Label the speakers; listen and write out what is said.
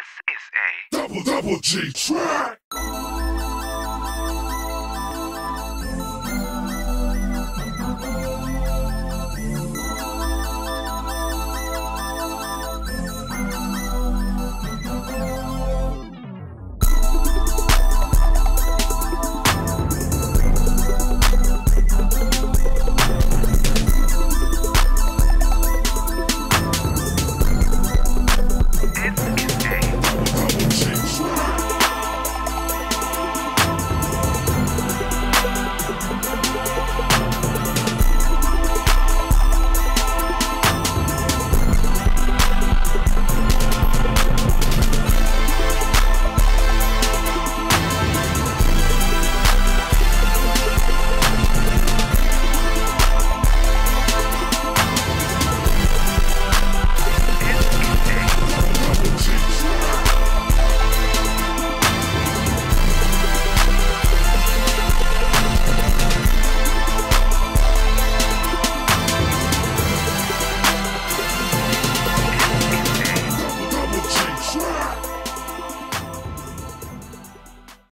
Speaker 1: This is a
Speaker 2: Double double G track.